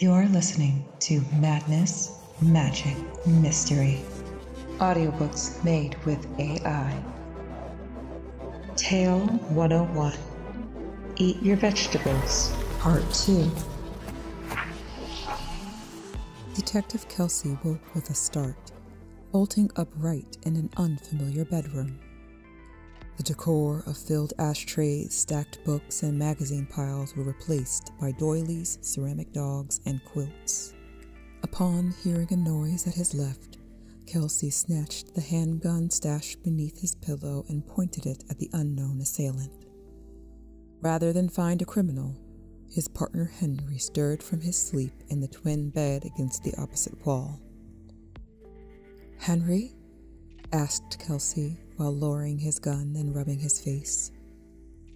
You're listening to Madness, Magic, Mystery. Audiobooks made with AI. Tale 101 Eat Your Vegetables, Part 2. Detective Kelsey woke with a start, bolting upright in an unfamiliar bedroom. The decor of filled ashtrays, stacked books, and magazine piles were replaced by doilies, ceramic dogs, and quilts. Upon hearing a noise at his left, Kelsey snatched the handgun stashed beneath his pillow and pointed it at the unknown assailant. Rather than find a criminal, his partner Henry stirred from his sleep in the twin bed against the opposite wall. Henry? asked Kelsey while lowering his gun and rubbing his face.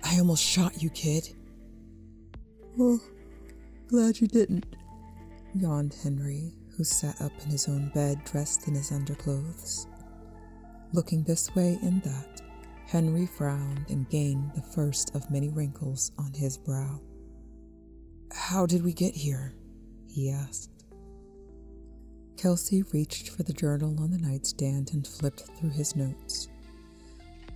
I almost shot you, kid. Oh, glad you didn't, yawned Henry, who sat up in his own bed dressed in his underclothes. Looking this way and that, Henry frowned and gained the first of many wrinkles on his brow. How did we get here? he asked. Kelsey reached for the journal on the nightstand and flipped through his notes.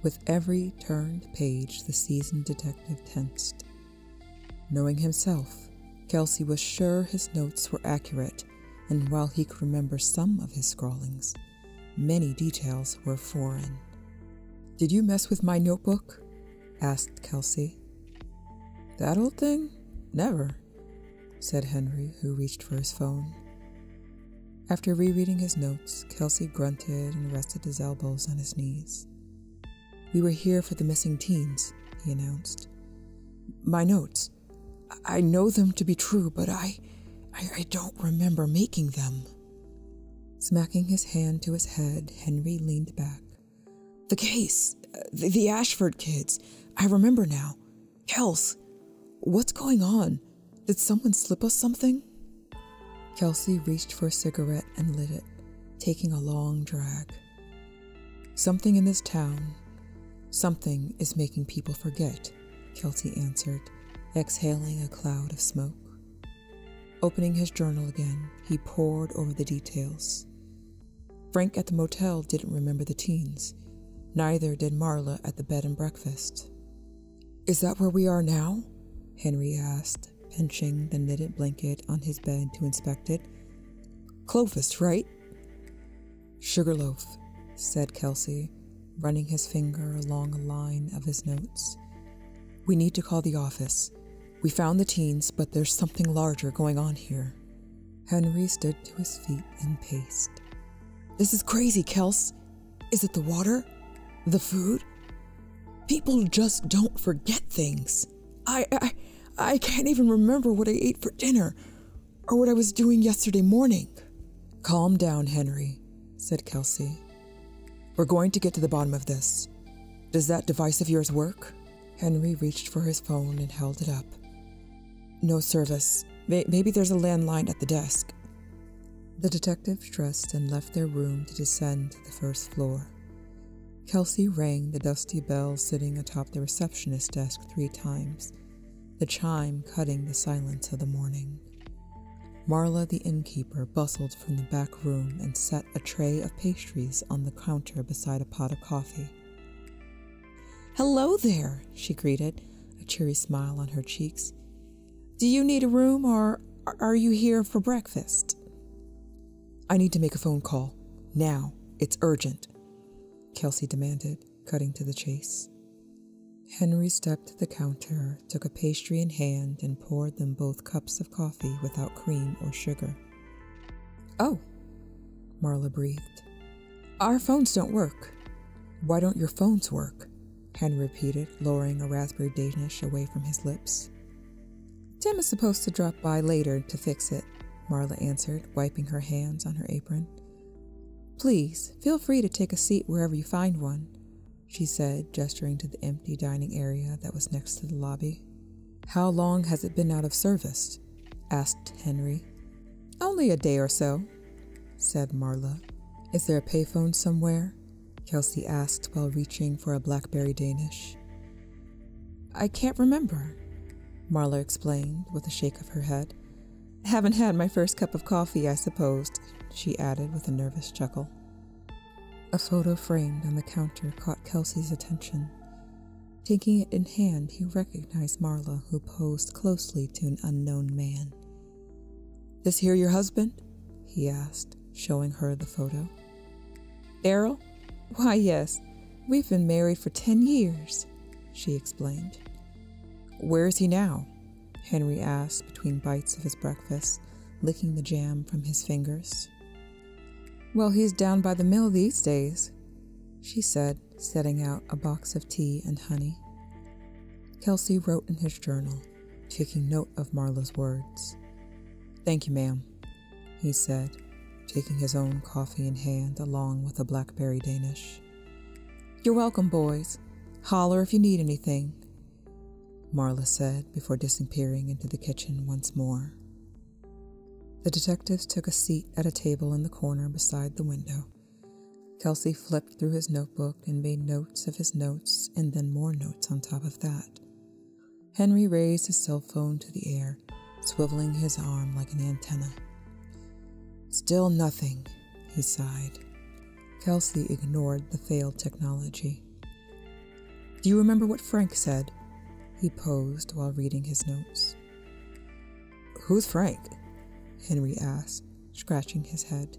With every turned page, the seasoned detective tensed. Knowing himself, Kelsey was sure his notes were accurate, and while he could remember some of his scrawlings, many details were foreign. Did you mess with my notebook? asked Kelsey. That old thing? Never, said Henry, who reached for his phone. After rereading his notes, Kelsey grunted and rested his elbows on his knees. We were here for the missing teens, he announced. My notes. I know them to be true, but I, I, I don't remember making them. Smacking his hand to his head, Henry leaned back. The case, the, the Ashford kids. I remember now. Kels, what's going on? Did someone slip us something? Kelsey reached for a cigarette and lit it, taking a long drag. Something in this town, Something is making people forget, Kelsey answered, exhaling a cloud of smoke. Opening his journal again, he pored over the details. Frank at the motel didn't remember the teens. Neither did Marla at the bed and breakfast. Is that where we are now? Henry asked, pinching the knitted blanket on his bed to inspect it. Clovis, right? Sugarloaf, said Kelsey, running his finger along a line of his notes. We need to call the office. We found the teens, but there's something larger going on here. Henry stood to his feet and paced. This is crazy, Kels. Is it the water? The food? People just don't forget things. I, I, I can't even remember what I ate for dinner or what I was doing yesterday morning. Calm down, Henry, said Kelsey. We're going to get to the bottom of this. Does that device of yours work? Henry reached for his phone and held it up. No service. Maybe there's a landline at the desk. The detectives dressed and left their room to descend to the first floor. Kelsey rang the dusty bell sitting atop the receptionist desk three times, the chime cutting the silence of the morning. Marla, the innkeeper, bustled from the back room and set a tray of pastries on the counter beside a pot of coffee. Hello there, she greeted, a cheery smile on her cheeks. Do you need a room or are you here for breakfast? I need to make a phone call. Now. It's urgent, Kelsey demanded, cutting to the chase. Henry stepped to the counter, took a pastry in hand, and poured them both cups of coffee without cream or sugar. Oh, Marla breathed. Our phones don't work. Why don't your phones work? Henry repeated, lowering a raspberry Danish away from his lips. Tim is supposed to drop by later to fix it, Marla answered, wiping her hands on her apron. Please, feel free to take a seat wherever you find one she said, gesturing to the empty dining area that was next to the lobby. How long has it been out of service? asked Henry. Only a day or so, said Marla. Is there a payphone somewhere? Kelsey asked while reaching for a Blackberry Danish. I can't remember, Marla explained with a shake of her head. Haven't had my first cup of coffee, I suppose, she added with a nervous chuckle. A photo framed on the counter caught Kelsey's attention. Taking it in hand, he recognized Marla, who posed closely to an unknown man. This here your husband? he asked, showing her the photo. Daryl? Why, yes. We've been married for ten years, she explained. Where is he now? Henry asked between bites of his breakfast, licking the jam from his fingers. Well, he's down by the mill these days, she said, setting out a box of tea and honey. Kelsey wrote in his journal, taking note of Marla's words. Thank you, ma'am, he said, taking his own coffee in hand along with a blackberry Danish. You're welcome, boys. Holler if you need anything, Marla said before disappearing into the kitchen once more. The detectives took a seat at a table in the corner beside the window. Kelsey flipped through his notebook and made notes of his notes and then more notes on top of that. Henry raised his cell phone to the air, swiveling his arm like an antenna. Still nothing, he sighed. Kelsey ignored the failed technology. Do you remember what Frank said? He posed while reading his notes. Who's Frank? Henry asked, scratching his head.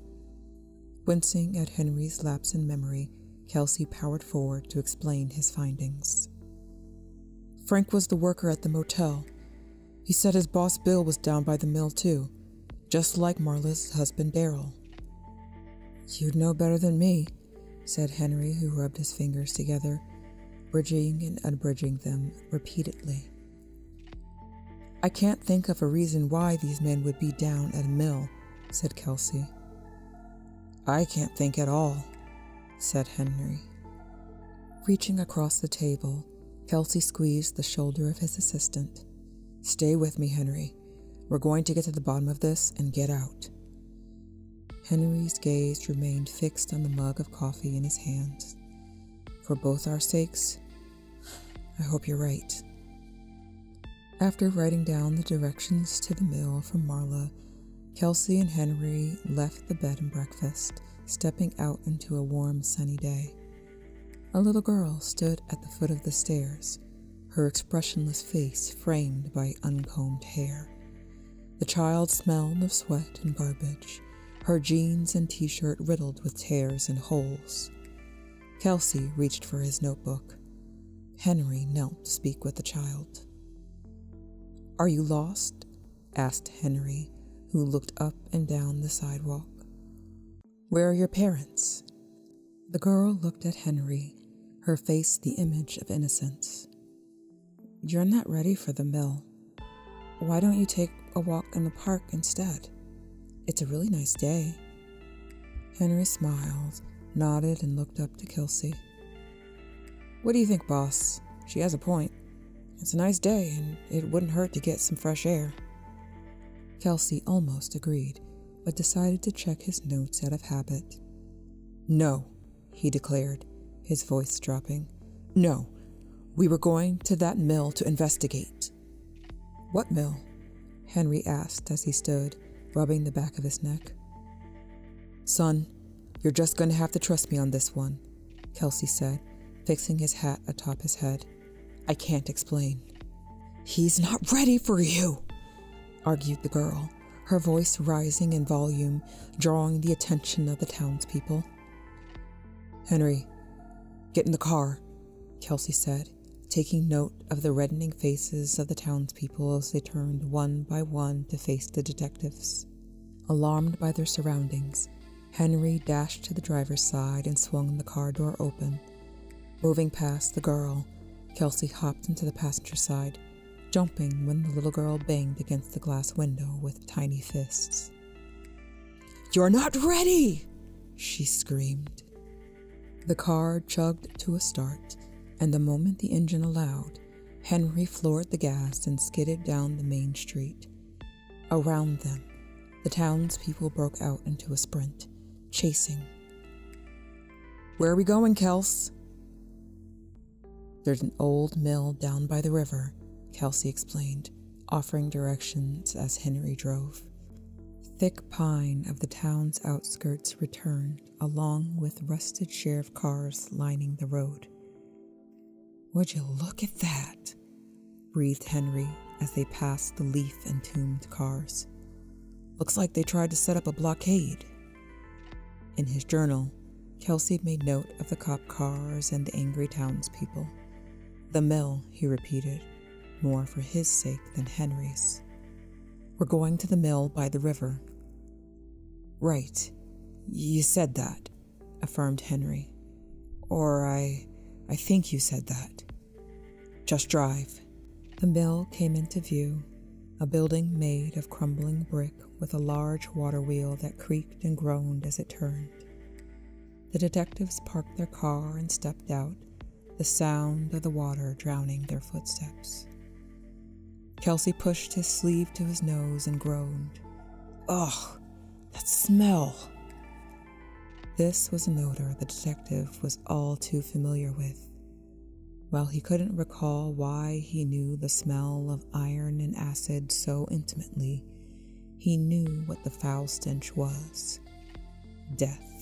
Wincing at Henry's lapse in memory, Kelsey powered forward to explain his findings. Frank was the worker at the motel. He said his boss Bill was down by the mill too, just like Marla's husband Daryl. You'd know better than me, said Henry, who rubbed his fingers together, bridging and unbridging them repeatedly. I can't think of a reason why these men would be down at a mill, said Kelsey. I can't think at all, said Henry. Reaching across the table, Kelsey squeezed the shoulder of his assistant. Stay with me, Henry. We're going to get to the bottom of this and get out. Henry's gaze remained fixed on the mug of coffee in his hands. For both our sakes, I hope you're right. After writing down the directions to the mill from Marla, Kelsey and Henry left the bed and breakfast, stepping out into a warm, sunny day. A little girl stood at the foot of the stairs, her expressionless face framed by uncombed hair. The child smelled of sweat and garbage, her jeans and t shirt riddled with tears and holes. Kelsey reached for his notebook. Henry knelt to speak with the child. Are you lost? asked Henry, who looked up and down the sidewalk. Where are your parents? The girl looked at Henry, her face the image of innocence. You're not ready for the mill. Why don't you take a walk in the park instead? It's a really nice day. Henry smiled, nodded, and looked up to Kelsey. What do you think, boss? She has a point. It's a nice day, and it wouldn't hurt to get some fresh air. Kelsey almost agreed, but decided to check his notes out of habit. No, he declared, his voice dropping. No, we were going to that mill to investigate. What mill? Henry asked as he stood, rubbing the back of his neck. Son, you're just going to have to trust me on this one, Kelsey said, fixing his hat atop his head. I can't explain. He's not ready for you, argued the girl, her voice rising in volume, drawing the attention of the townspeople. Henry, get in the car, Kelsey said, taking note of the reddening faces of the townspeople as they turned one by one to face the detectives. Alarmed by their surroundings, Henry dashed to the driver's side and swung the car door open. Moving past the girl, Kelsey hopped into the passenger side, jumping when the little girl banged against the glass window with tiny fists. You're not ready! she screamed. The car chugged to a start, and the moment the engine allowed, Henry floored the gas and skidded down the main street. Around them, the townspeople broke out into a sprint, chasing. Where are we going, Kels? There's an old mill down by the river, Kelsey explained. offering directions as Henry drove. Thick pine of the town's outskirts returned, along with rusted sheriff cars lining the road. Would you look at that? breathed Henry as they passed the leaf entombed cars. Looks like they tried to set up a blockade. In his journal, Kelsey made note of the cop cars and the angry townspeople. The mill, he repeated, more for his sake than Henry's. We're going to the mill by the river. Right, you said that, affirmed Henry. Or I. I think you said that. Just drive. The mill came into view, a building made of crumbling brick with a large water wheel that creaked and groaned as it turned. The detectives parked their car and stepped out, the sound of the water drowning their footsteps. Kelsey pushed his sleeve to his nose and groaned. Ugh, that smell! This was an odor the detective was all too familiar with. While he couldn't recall why he knew the smell of iron and acid so intimately, he knew what the foul stench was death.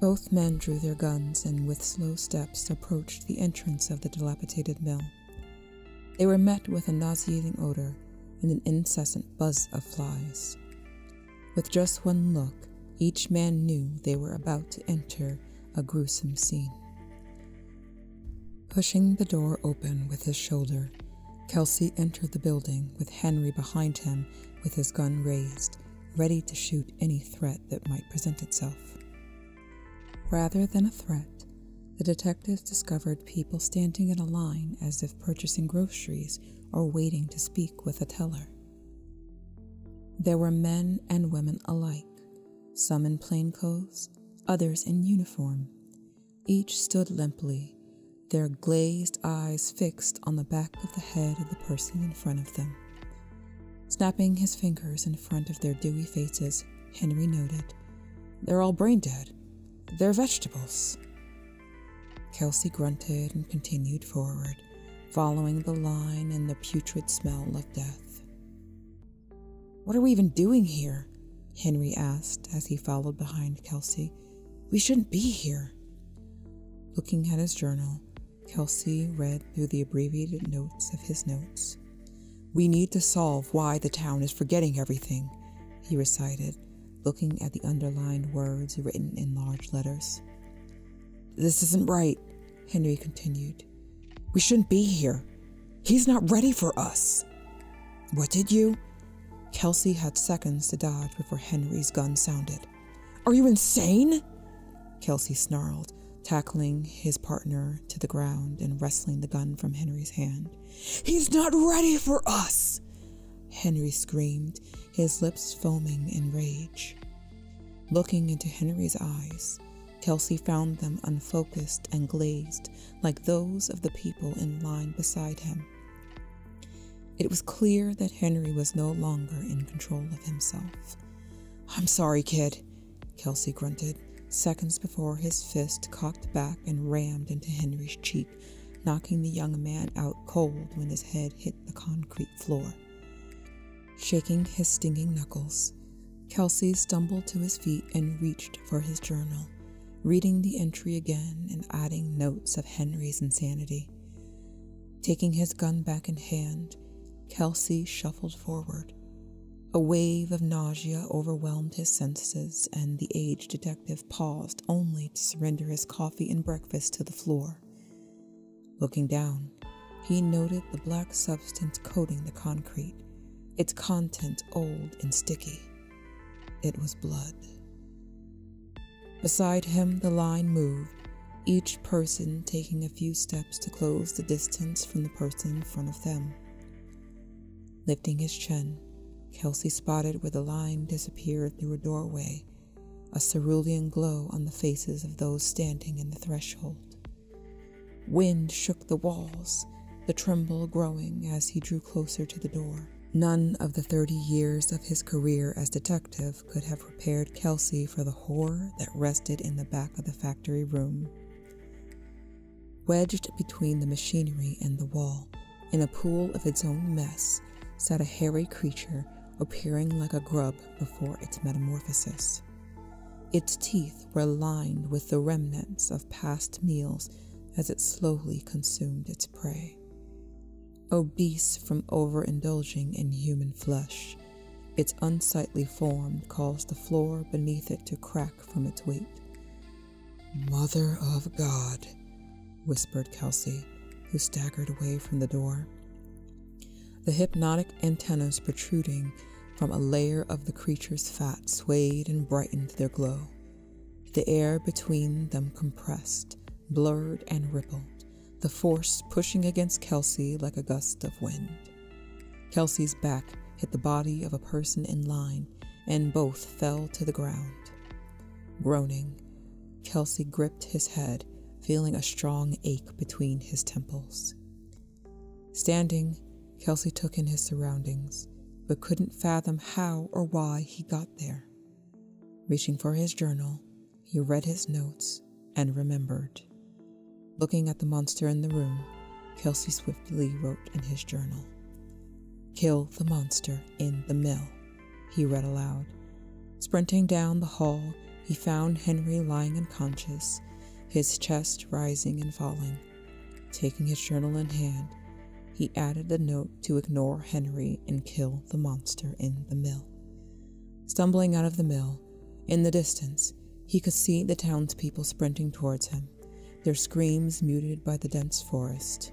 Both men drew their guns and, with slow steps, approached the entrance of the dilapidated mill. They were met with a nauseating odor and an incessant buzz of flies. With just one look, each man knew they were about to enter a gruesome scene. Pushing the door open with his shoulder, Kelsey entered the building with Henry behind him with his gun raised, ready to shoot any threat that might present itself. Rather than a threat, the detectives discovered people standing in a line as if purchasing groceries or waiting to speak with a teller. There were men and women alike, some in plain clothes, others in uniform. Each stood limply, their glazed eyes fixed on the back of the head of the person in front of them. Snapping his fingers in front of their dewy faces, Henry noted, They're all brain dead. They're vegetables. Kelsey grunted and continued forward, following the line and the putrid smell of death. What are we even doing here? Henry asked as he followed behind Kelsey. We shouldn't be here. Looking at his journal, Kelsey read through the abbreviated notes of his notes. We need to solve why the town is forgetting everything, he recited, looking at the underlined words written in large letters. This isn't right, Henry continued. We shouldn't be here. He's not ready for us. What did you? Kelsey had seconds to dodge before Henry's gun sounded. Are you insane? Kelsey snarled, tackling his partner to the ground and wresting the gun from Henry's hand. He's not ready for us! Henry screamed, his lips foaming in rage. Looking into Henry's eyes, Kelsey found them unfocused and glazed like those of the people in line beside him. It was clear that Henry was no longer in control of himself. I'm sorry, kid, Kelsey grunted, seconds before his fist cocked back and rammed into Henry's cheek, knocking the young man out cold when his head hit the concrete floor. Shaking his stinging knuckles, Kelsey stumbled to his feet and reached for his journal, reading the entry again and adding notes of Henry's insanity. Taking his gun back in hand, Kelsey shuffled forward, a wave of nausea overwhelmed his senses, and the aged detective paused only to surrender his coffee and breakfast to the floor. Looking down, he noted the black substance coating the concrete, its content old and sticky. It was blood. Beside him, the line moved, each person taking a few steps to close the distance from the person in front of them. Lifting his chin, Kelsey spotted where the line disappeared through a doorway, a cerulean glow on the faces of those standing in the threshold. Wind shook the walls, the tremble growing as he drew closer to the door. None of the 30 years of his career as detective could have prepared Kelsey for the horror that rested in the back of the factory room. Wedged between the machinery and the wall, in a pool of its own mess, sat a hairy creature appearing like a grub before its metamorphosis. Its teeth were lined with the remnants of past meals as it slowly consumed its prey. Obese from overindulging in human flesh, its unsightly form caused the floor beneath it to crack from its weight. Mother of God, whispered Kelsey, who staggered away from the door. The hypnotic antennas protruding from a layer of the creature's fat swayed and brightened their glow. The air between them compressed, blurred, and rippled, the force pushing against Kelsey like a gust of wind. Kelsey's back hit the body of a person in line, and both fell to the ground. Groaning, Kelsey gripped his head, feeling a strong ache between his temples. Standing, Kelsey took in his surroundings, but couldn't fathom how or why he got there. Reaching for his journal, he read his notes and remembered. Looking at the monster in the room, Kelsey swiftly wrote in his journal. Kill the monster in the mill, he read aloud. Sprinting down the hall, he found Henry lying unconscious, his chest rising and falling. Taking his journal in hand, he added a note to ignore Henry and kill the monster in the mill. Stumbling out of the mill, in the distance, he could see the townspeople sprinting towards him, their screams muted by the dense forest.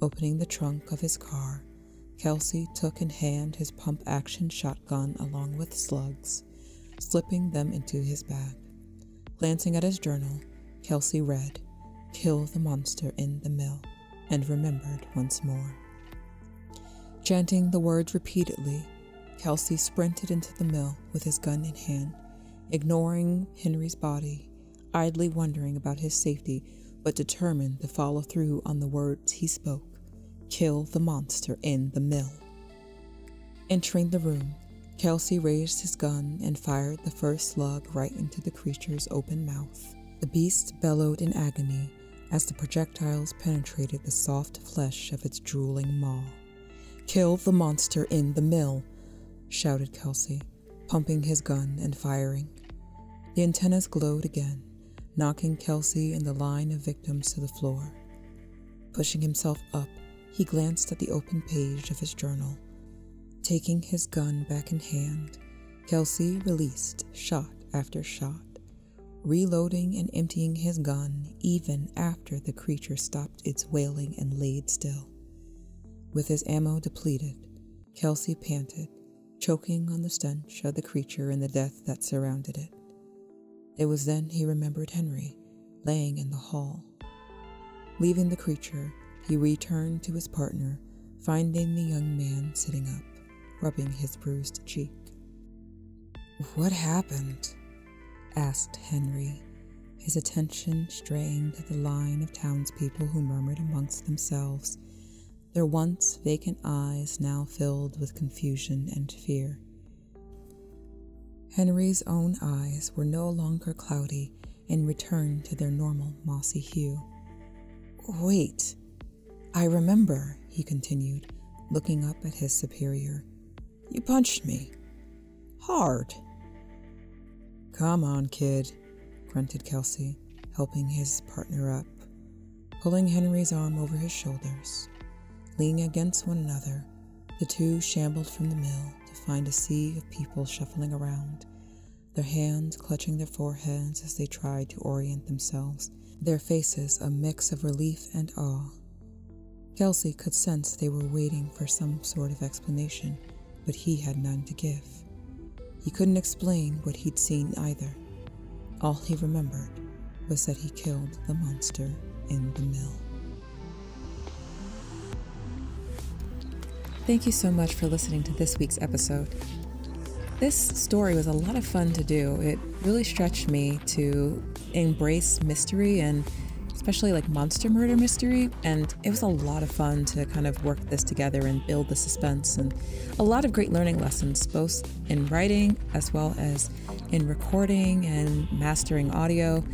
Opening the trunk of his car, Kelsey took in hand his pump action shotgun along with slugs, slipping them into his bag. Glancing at his journal, Kelsey read, Kill the monster in the mill, and remembered once more. Chanting the words repeatedly, Kelsey sprinted into the mill with his gun in hand, ignoring Henry's body, idly wondering about his safety, but determined to follow through on the words he spoke kill the monster in the mill. Entering the room, Kelsey raised his gun and fired the first slug right into the creature's open mouth. The beast bellowed in agony as the projectiles penetrated the soft flesh of its drooling maw. Kill the monster in the mill, shouted Kelsey, pumping his gun and firing. The antennas glowed again, knocking Kelsey and the line of victims to the floor. Pushing himself up, he glanced at the open page of his journal. Taking his gun back in hand, Kelsey released shot after shot, reloading and emptying his gun even after the creature stopped its wailing and laid still. With his ammo depleted, Kelsey panted, choking on the stench of the creature and the death that surrounded it. It was then he remembered Henry, laying in the hall. Leaving the creature, he returned to his partner, finding the young man sitting up, rubbing his bruised cheek. What happened? asked Henry, his attention straying to the line of townspeople who murmured amongst themselves, their once vacant eyes now filled with confusion and fear. Henry's own eyes were no longer cloudy and returned to their normal mossy hue. Wait, I remember, he continued, looking up at his superior. You punched me. Hard. Come on, kid, grunted Kelsey, helping his partner up, pulling Henry's arm over his shoulders. Leaning against one another, the two shambled from the mill to find a sea of people shuffling around, their hands clutching their foreheads as they tried to orient themselves, their faces a mix of relief and awe. Kelsey could sense they were waiting for some sort of explanation, but he had none to give. He couldn't explain what he'd seen either. All he remembered was that he killed the monster in the mill. Thank you so much for listening to this week's episode. This story was a lot of fun to do. It really stretched me to embrace mystery and especially like monster murder mystery. And it was a lot of fun to kind of work this together and build the suspense and a lot of great learning lessons, both in writing as well as in recording and mastering audio.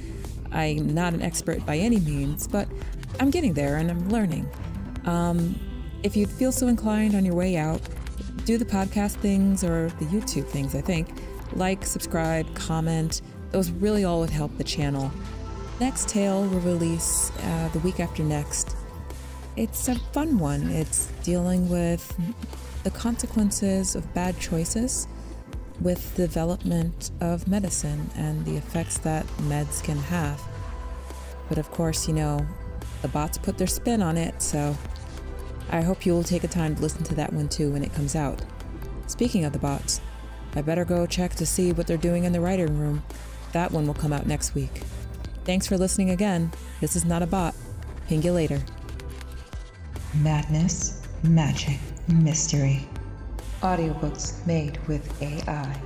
I'm not an expert by any means, but I'm getting there and I'm learning. Um, if you feel so inclined on your way out, do the podcast things or the YouTube things, I think. Like, subscribe, comment. Those really all would help the channel. Next tale will release uh, the week after next. It's a fun one. It's dealing with the consequences of bad choices with development of medicine and the effects that meds can have. But of course, you know, the bots put their spin on it, so I hope you will take a time to listen to that one too when it comes out. Speaking of the bots, I better go check to see what they're doing in the writing room. That one will come out next week. Thanks for listening again. This is not a bot. Ping you later. Madness, magic, mystery. Audiobooks made with AI.